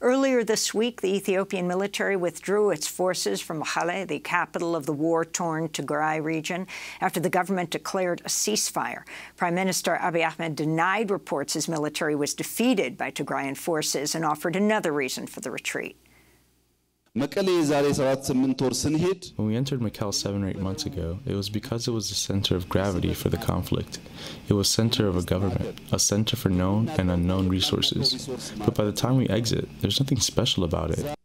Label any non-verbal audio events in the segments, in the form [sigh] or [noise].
Earlier this week, the Ethiopian military withdrew its forces from Mekelle, the capital of the war-torn Tigray region, after the government declared a ceasefire. Prime Minister Abiy Ahmed denied reports his military was defeated by Tigrayan forces and offered another reason for the retreat. When we entered Mekelle seven or eight months ago, it was because it was the center of gravity for the conflict. It was center of a government, a center for known and unknown resources. But by the time we exit, there's nothing special about it.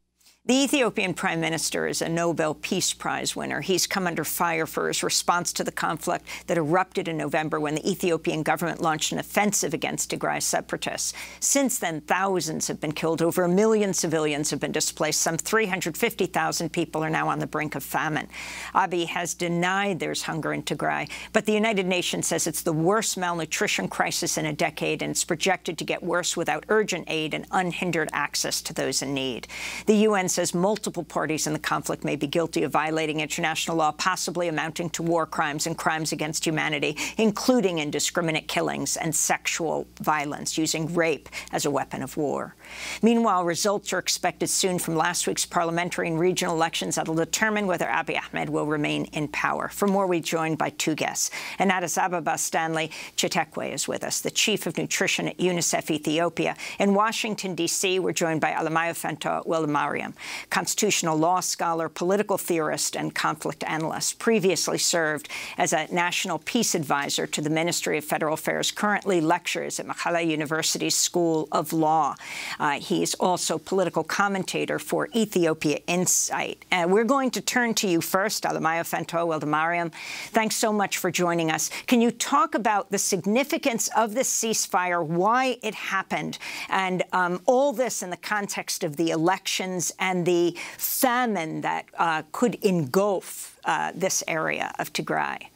The Ethiopian prime minister is a Nobel Peace Prize winner. He's come under fire for his response to the conflict that erupted in November when the Ethiopian government launched an offensive against Tigray separatists. Since then, thousands have been killed. Over a million civilians have been displaced. Some 350,000 people are now on the brink of famine. Abiy has denied there's hunger in Tigray, but the United Nations says it's the worst malnutrition crisis in a decade, and it's projected to get worse without urgent aid and unhindered access to those in need. The UN says multiple parties in the conflict may be guilty of violating international law, possibly amounting to war crimes and crimes against humanity, including indiscriminate killings and sexual violence, using rape as a weapon of war. Meanwhile, results are expected soon from last week's parliamentary and regional elections that will determine whether Abiy Ahmed will remain in power. For more, we're joined by two guests. In Addis Ababa, Stanley Chitekwe is with us, the chief of nutrition at UNICEF Ethiopia. In Washington, D.C., we're joined by Alemayehu Fentaw Weldemariam, constitutional law scholar, political theorist, and conflict analyst. Previously served as a national peace advisor to the Ministry of Federal Affairs, currently lectures at Mekelle University's School of Law. Uh, he's also political commentator for Ethiopia Insight. Uh, we're going to turn to you first, Alemayehu Fentaw Weldemariam. Thanks so much for joining us. Can you talk about the significance of this ceasefire, why it happened, and um, all this in the context of the elections and the famine that uh, could engulf uh, this area of Tigray?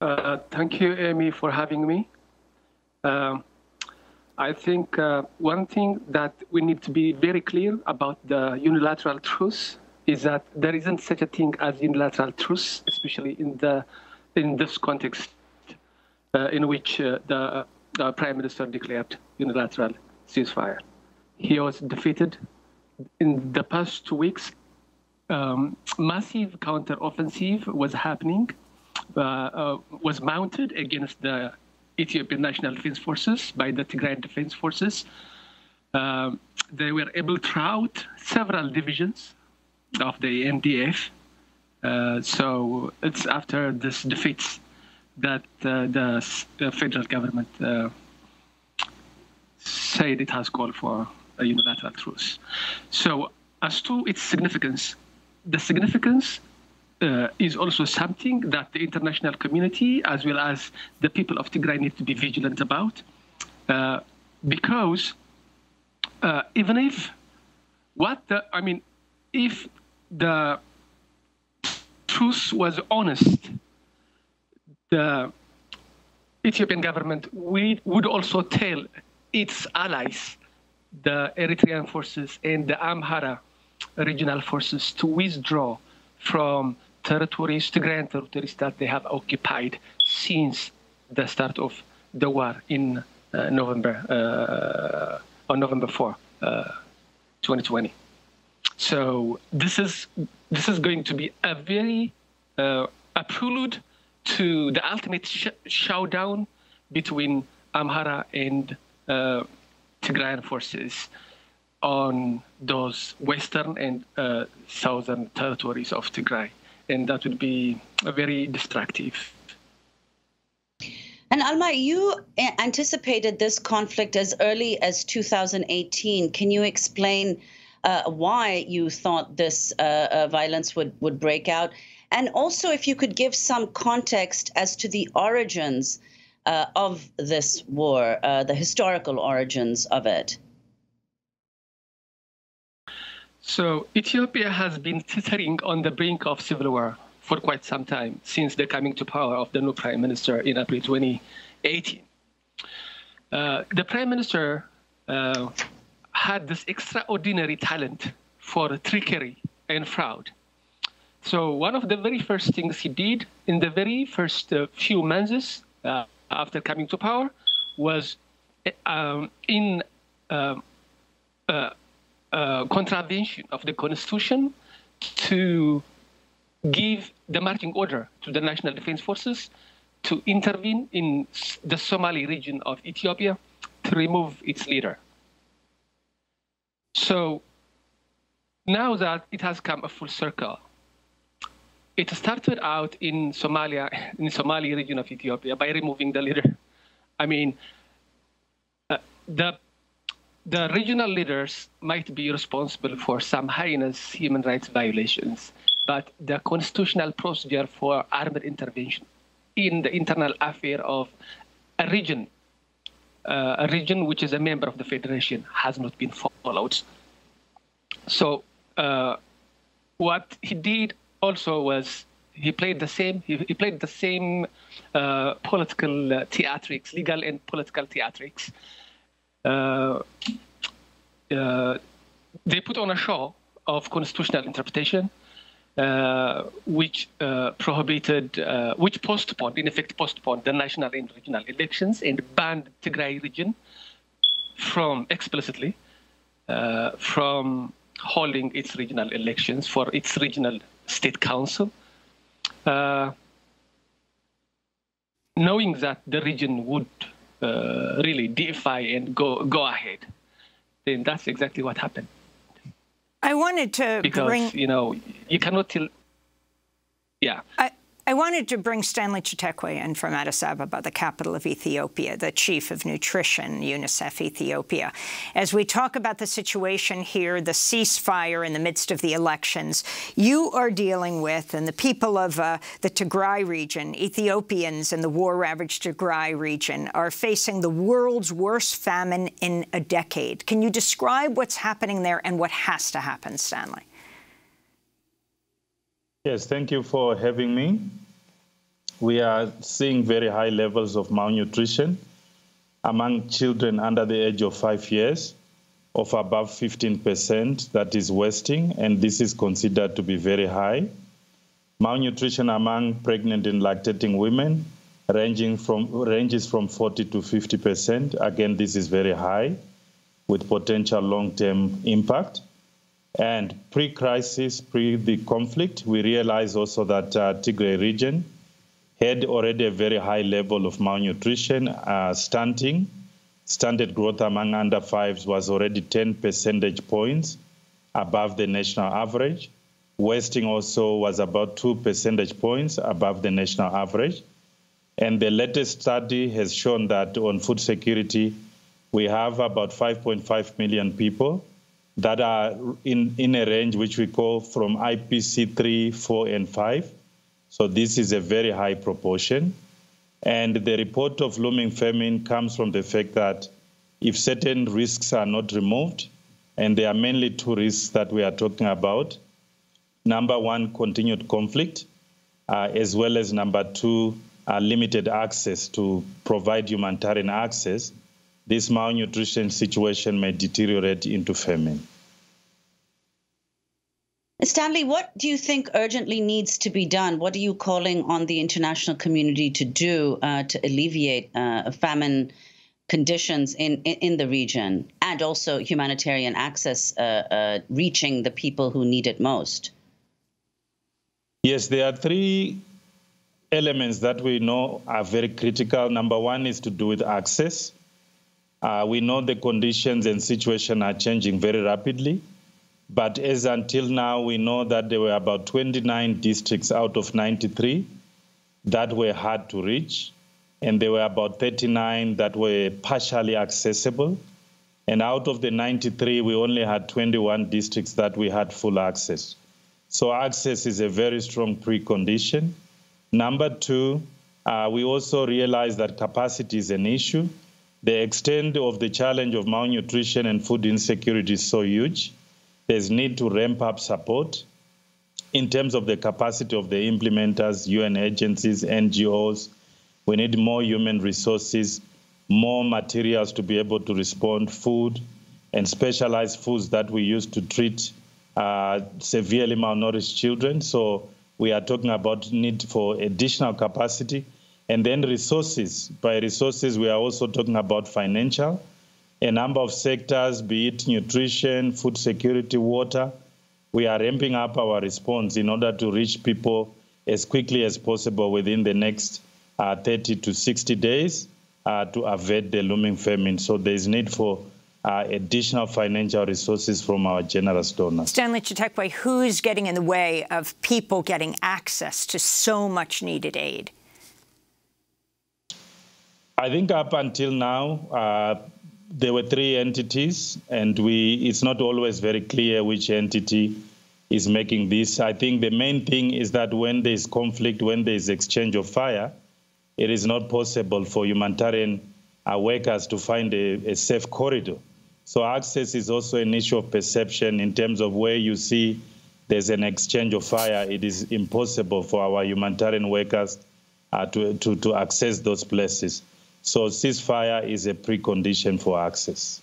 Uh, thank you, Amy, for having me. Um, I think uh, one thing that we need to be very clear about the unilateral truce is that there isn't such a thing as unilateral truce, especially in the in this context uh, in which uh, the, the, prime minister declared unilateral ceasefire. He was defeated in the past two weeks. Um, massive counteroffensive was happening, uh, uh, was mounted against the Ethiopian National Defense Forces, by the Tigrayan Defense Forces. Um, they were able to rout several divisions of the NDF. Uh, so it's after this defeat that uh, the, the, federal government uh, said it has called for a unilateral truce. So as to its significance, the significance uh, is also something that the international community, as well as the people of Tigray, need to be vigilant about. Uh, because uh, even if what the, I mean, if the truce was honest, the Ethiopian government we would also tell its allies, the Eritrean forces and the Amhara regional forces, to withdraw from territories, Tigrayan territories that they have occupied since the start of the war in uh, November, uh, on November 4, uh, 2020. So this is this is going to be a very uh, a prelude to the ultimate sh showdown between Amhara and uh, Tigrayan forces on those western and uh, southern territories of Tigray and that would be very destructive. And Alma, you anticipated this conflict as early as 2018. Can you explain uh, why you thought this uh, uh, violence would, would break out? And also, if you could give some context as to the origins uh, of this war, uh, the historical origins of it. So Ethiopia has been [laughs] teetering on the brink of civil war for quite some time since the coming to power of the new prime minister in April 2018. Uh, the prime minister uh, had this extraordinary talent for trickery and fraud. So one of the very first things he did in the very first uh, few months uh, after coming to power was um, in um, uh, uh, contravention of the constitution to give the marching order to the National Defense Forces to intervene in the Somali region of Ethiopia to remove its leader. So now that it has come a full circle, it started out in Somalia, in the Somali region of Ethiopia, by removing the leader. I mean, uh, the the regional leaders might be responsible for some heinous human rights violations, but the constitutional procedure for armed intervention in the internal affair of a region, uh, a region which is a member of the federation, has not been followed. So uh, what he did also was he played the same he, he played the same uh, political uh, theatrics, legal and political theatrics. Uh, uh, they put on a show of constitutional interpretation, which prohibited, which postponed, in effect, postponed the national and regional elections and banned Tigray region from explicitly uh, from holding its regional elections for its regional state council, uh, knowing that the region would really deify and go go ahead. Then that's exactly what happened. I wanted to because bring, you know you cannot tell. Yeah. I, I wanted to bring Stanley Chitekwe in from Addis Ababa, the capital of Ethiopia, the chief of nutrition, UNICEF Ethiopia. As we talk about the situation here, the ceasefire in the midst of the elections, you are dealing with, and the people of uh, the Tigray region, Ethiopians in the war-ravaged Tigray region, are facing the world's worst famine in a decade. Can you describe what's happening there and what has to happen, Stanley? Yes, thank you for having me. We are seeing very high levels of malnutrition among children under the age of five years of above 15% that is wasting, and this is considered to be very high. Malnutrition among pregnant and lactating women ranging from ranges from 40 to 50%. Again, this is very high with potential long-term impact. And pre-crisis, pre the conflict, we realized also that uh, Tigray region had already a very high level of malnutrition, uh, stunting. Stunted growth among under fives was already 10 percentage points above the national average. Wasting also was about two percentage points above the national average. And the latest study has shown that on food security, we have about 5.5 million people that are in, in a range which we call from IPC 3, 4, and 5. So this is a very high proportion. And the report of looming famine comes from the fact that if certain risks are not removed, and there are mainly two risks that we are talking about. Number one, continued conflict, uh, as well as number two, uh, limited access to provide humanitarian access this malnutrition situation may deteriorate into famine. Stanley, what do you think urgently needs to be done? What are you calling on the international community to do uh, to alleviate uh, famine conditions in, in, the region and also humanitarian access uh, uh reaching the people who need it most? Yes, there are three elements that we know are very critical. Number one is to do with access. Uh, we know the conditions and situation are changing very rapidly. But as until now, we know that there were about 29 districts out of 93 that were hard to reach. And there were about 39 that were partially accessible. And out of the 93, we only had 21 districts that we had full access. So access is a very strong precondition. Number two, uh, we also realize that capacity is an issue the extent of the challenge of malnutrition and food insecurity is so huge. There's need to ramp up support in terms of the capacity of the implementers, UN agencies, NGOs. We need more human resources, more materials to be able to respond, food and specialized foods that we use to treat uh, severely malnourished children. So we are talking about need for additional capacity And then resources. By resources, we are also talking about financial. A number of sectors, be it nutrition, food security, water. We are ramping up our response in order to reach people as quickly as possible within the next uh, 30 to 60 days uh, to avert the looming famine. So there is need for uh, additional financial resources from our generous donors. Stanley Chitekwe, who's getting in the way of people getting access to so much needed aid? I think up until now, uh, there were three entities, and we it's not always very clear which entity is making this. I think the main thing is that when there is conflict, when there is exchange of fire, it is not possible for humanitarian uh, workers to find a, a safe corridor. So access is also an issue of perception in terms of where you see there's an exchange of fire. It is impossible for our humanitarian workers uh, to, to, to access those places. So ceasefire is a precondition for access.